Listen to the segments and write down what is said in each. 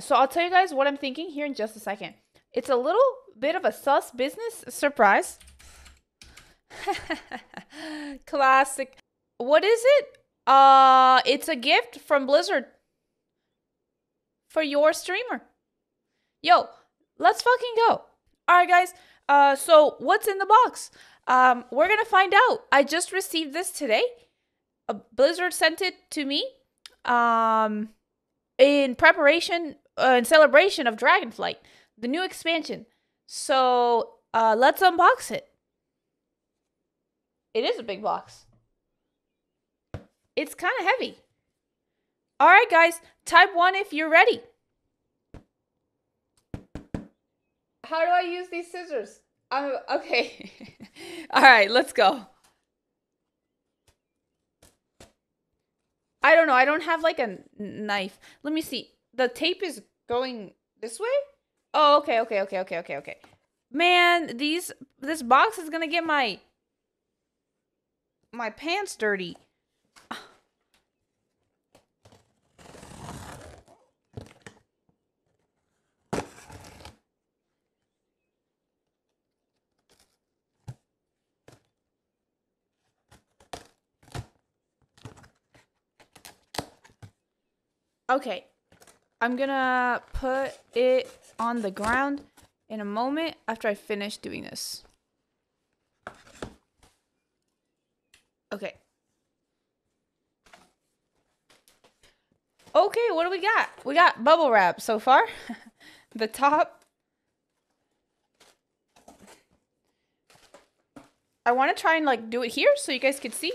So I'll tell you guys what I'm thinking here in just a second. It's a little bit of a sus business surprise. Classic. What is it? Uh, it's a gift from Blizzard for your streamer. Yo, let's fucking go. All right, guys. Uh, so what's in the box? Um, we're gonna find out. I just received this today. A Blizzard sent it to me. Um, in preparation uh, in celebration of Dragonflight, the new expansion. So uh, let's unbox it. It is a big box. It's kind of heavy. All right, guys, type one if you're ready. How do I use these scissors? I'm okay. All right, let's go. I don't know. I don't have like a knife. Let me see. The tape is going this way? Oh, okay, okay, okay, okay, okay, okay. Man, these this box is gonna get my my pants dirty. Okay, I'm gonna put it on the ground in a moment after I finish doing this. Okay. Okay, what do we got? We got bubble wrap so far. the top. I want to try and like do it here so you guys can see.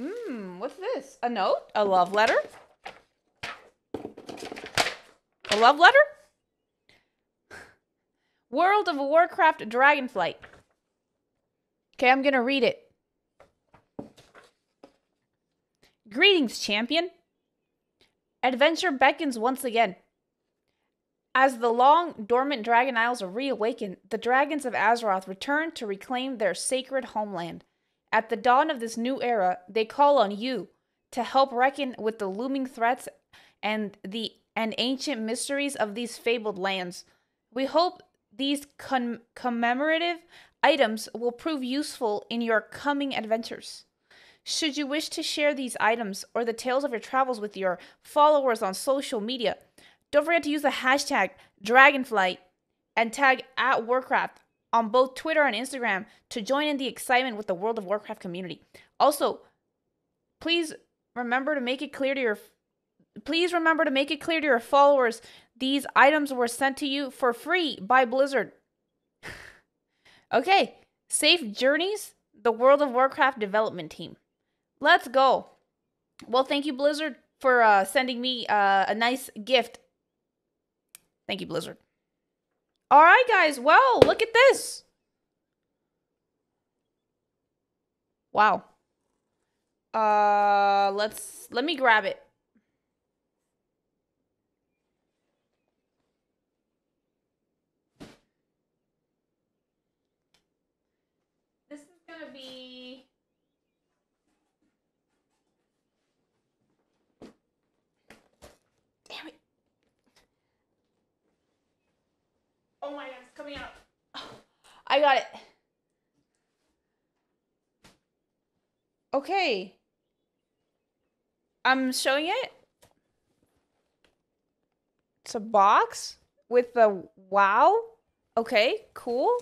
Mmm, what's this? A note? A love letter? A love letter? World of Warcraft Dragonflight. Okay, I'm to read it. Greetings, champion. Adventure beckons once again. As the long dormant Dragon Isles are reawaken, the dragons of Azeroth return to reclaim their sacred homeland. At the dawn of this new era, they call on you to help reckon with the looming threats and the and ancient mysteries of these fabled lands. We hope these con- commemorative items will prove useful in your coming adventures. Should you wish to share these items or the tales of your travels with your followers on social media, don't forget to use the hashtag Dragonflight and tag at Warcraft on both Twitter and Instagram to join in the excitement with the World of Warcraft community. Also, please remember to make it clear to your please remember to make it clear to your followers these items were sent to you for free by Blizzard. okay, safe journeys, the World of Warcraft development team. Let's go. Well, thank you Blizzard for uh, sending me uh, a nice gift. Thank you Blizzard. All right, guys. Well, look at this. Wow. Uh, let's let me grab it. This is gonna be. Damn it. Oh my god, it's coming out. I got it. Okay. I'm showing it. It's a box with the wow. Okay, cool.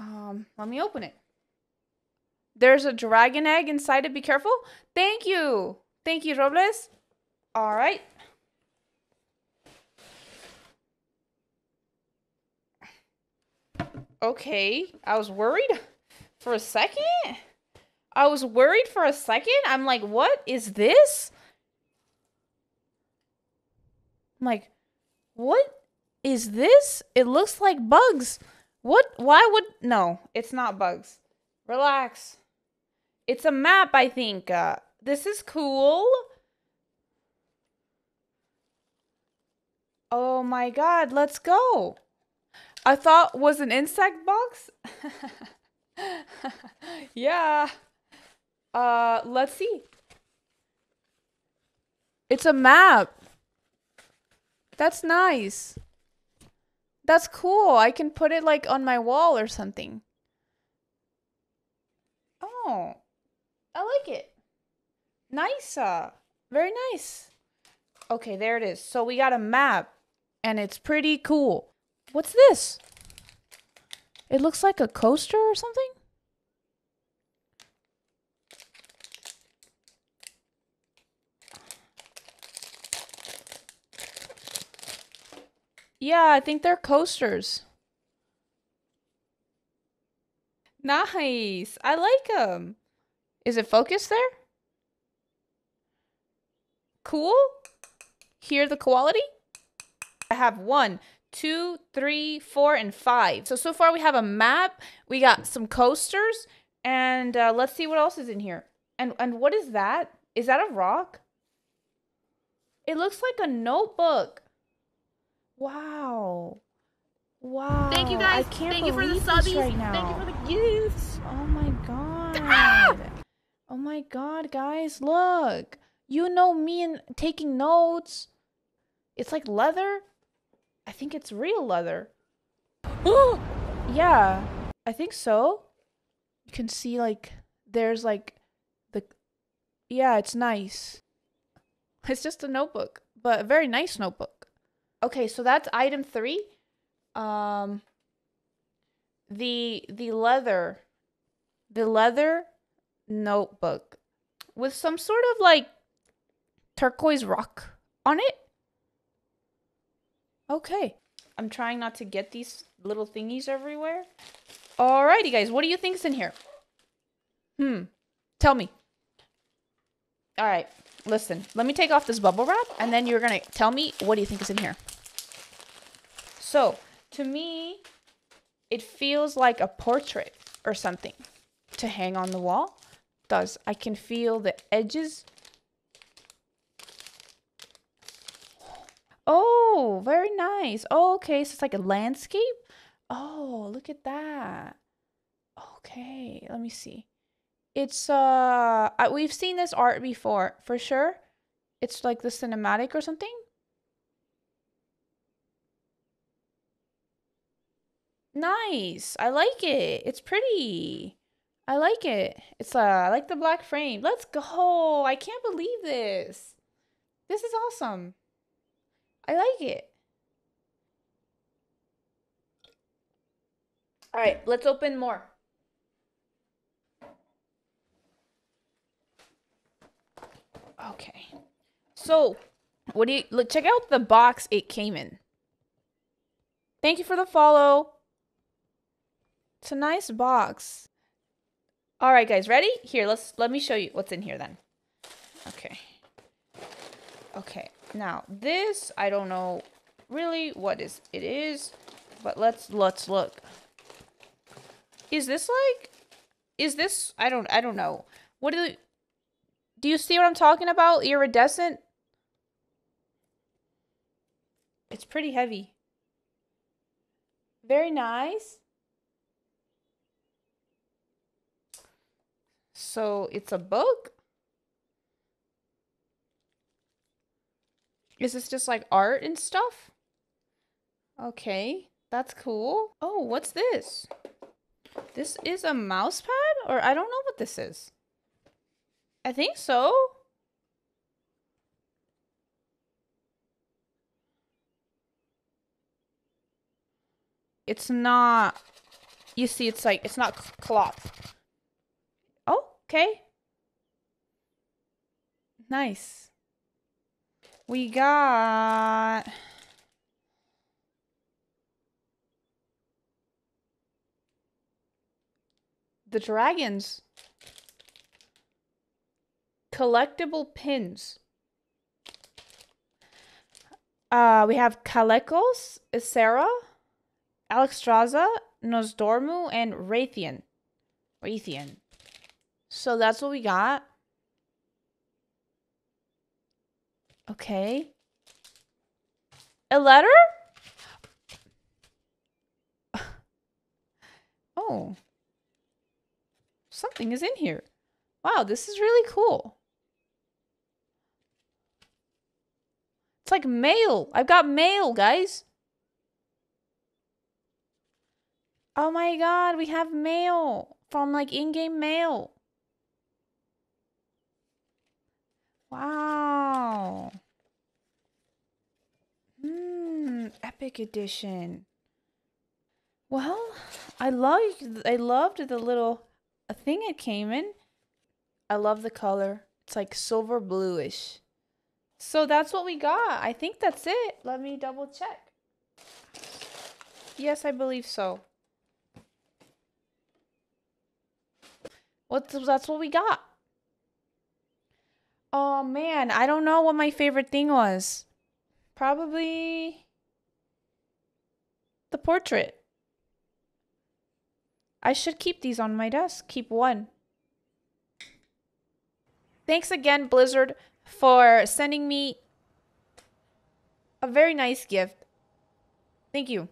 Um, let me open it. There's a dragon egg inside it. Be careful. Thank you. Thank you, Robles. All right. Okay, I was worried for a second. I was worried for a second. I'm like, what is this? I'm like, what is this? It looks like bugs. What? Why would. No, it's not bugs. Relax. It's a map, I think. Uh, this is cool. Oh my god, let's go. I thought was an insect box. yeah. Uh, let's see. It's a map. That's nice. That's cool. I can put it like on my wall or something. Oh, I like it. Nice. Uh, very nice. Okay, there it is. So we got a map and it's pretty cool. What's this? It looks like a coaster or something? Yeah, I think they're coasters. Nice. I like them. Is it focused there? Cool. Hear the quality? I have one, two, three, four, and five. So, so far we have a map. We got some coasters. And uh, let's see what else is in here. And, and what is that? Is that a rock? It looks like a notebook. Wow. Wow. Thank you guys. I can't Thank you for the believe subbies. right now. Thank you for the gifts. Oh my god. Oh my god, guys, look. You know me and taking notes. It's like leather. I think it's real leather. yeah, I think so. You can see like there's like the Yeah, it's nice. It's just a notebook, but a very nice notebook. Okay, so that's item 3. Um the the leather the leather notebook with some sort of like turquoise rock on it. Okay. I'm trying not to get these little thingies everywhere. Alrighty, guys. What do you think's in here? Hmm. Tell me. Alright. Listen. Let me take off this bubble wrap, and then you're going to tell me what do you think is in here. So, to me, it feels like a portrait or something to hang on the wall. Does I can feel the edges. Very nice. Oh, okay, so it's like a landscape. Oh, look at that. Okay, let me see. It's uh we've seen this art before, for sure. It's like the cinematic or something. Nice. I like it. It's pretty. I like it. It's uh I like the black frame. Let's go. I can't believe this. This is awesome. I like it. All right, let's open more. Okay. So, what do you look check out the box it came in. Thank you for the follow. It's a nice box. All right, guys, ready? Here, let's let me show you what's in here then. Okay. Okay. Now, this I don't know really what is it is, but let's let's look. Is this like is this I don't I don't know. What do do you see what I'm talking about? Iridescent? It's pretty heavy. Very nice. So it's a book? Is this just like art and stuff? Okay, that's cool. Oh, what's this? This is a mouse pad? Or I don't know what this is. I think so. It's not, you see, it's like, it's not cloth. Oh, okay. Nice. We got... The dragons. Collectible pins. Uh, we have Kalecgos, Ysera, Alexstrasza, Nozdormu, and Wrathion. Wrathion. So that's what we got. Okay. A letter? oh. Something is in here. Wow, this is really cool. It's like mail. I've got mail, guys. Oh my god, we have mail from like in-game mail. Wow. Hmm, epic edition. Well, I loved I loved the little thing it came in. I love the color. It's like silver bluish. So that's what we got. I think that's it. Let me double check. Yes, I believe so. What's that's what we got. Oh man, I don't know what my favorite thing was. Probably the portrait. I should keep these on my desk. Keep one. Thanks again, Blizzard, for sending me a very nice gift. Thank you.